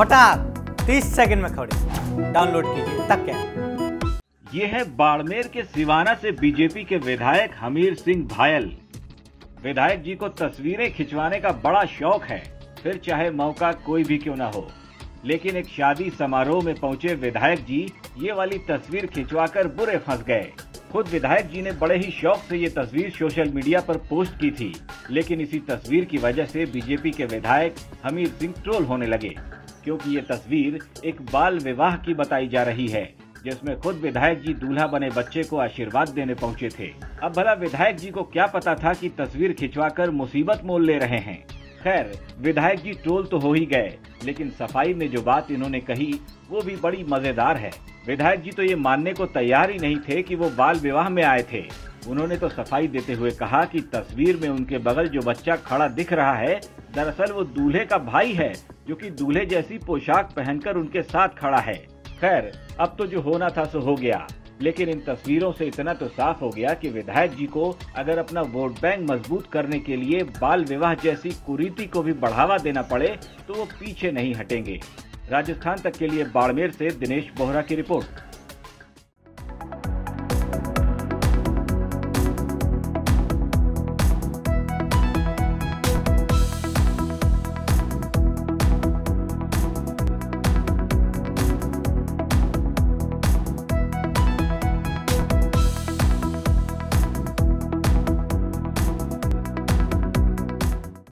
फटाक 30 सेकंड में खबरें। डाउनलोड कीजिए तक क्या? ये है बाड़मेर के सिवाना से बीजेपी के विधायक हमीर सिंह भायल। विधायक जी को तस्वीरें खिंचवाने का बड़ा शौक है। फिर चाहे मौका कोई भी क्यों ना हो। लेकिन एक शादी समारोह में पहुँचे विधायक जी, ये वाली तस्वीर खिंचवाकर बुरे फंस गए। खुद विधायक जी ने बड़े ही शौक से ये तस्वीर सोशल मीडिया पर पोस्ट की थी। लेकिन इसी तस्वीर की वजह से बीजेपी के विधायक हमीर सिंह ट्रोल होने लगे। क्योंकि ये तस्वीर एक बाल विवाह की बताई जा रही है, जिसमें खुद विधायक जी दूल्हा बने बच्चे को आशीर्वाद देने पहुँचे थे। अब भला विधायक जी को क्या पता था कि तस्वीर खिंचवाकर मुसीबत मोल ले रहे हैं। खैर, विधायक जी ट्रोल तो हो ही गए, लेकिन सफ़ाई में जो बात इन्होंने कही, वो भी बड़ी मज़ेदार है। विधायक जी तो ये मानने को तैयार ही नहीं थे कि वो बाल विवाह में आए थे। उन्होंने तो सफ़ाई देते हुए कहा कि तस्वीर में उनके बगल जो बच्चा खड़ा दिख रहा है, दरअसल वो दूल्हे का भाई है जो कि दूल्हे जैसी पोशाक पहनकर उनके साथ खड़ा है। खैर, अब तो जो होना था सो हो गया। लेकिन इन तस्वीरों से इतना तो साफ़ हो गया कि विधायक जी को अगर अपना वोट बैंक मज़बूत करने के लिए बाल विवाह जैसी कुरीति को भी बढ़ावा देना पड़े तो वो पीछे नहीं हटेंगे। राजस्थान तक के लिए बाड़मेर से दिनेश बोहरा की रिपोर्ट।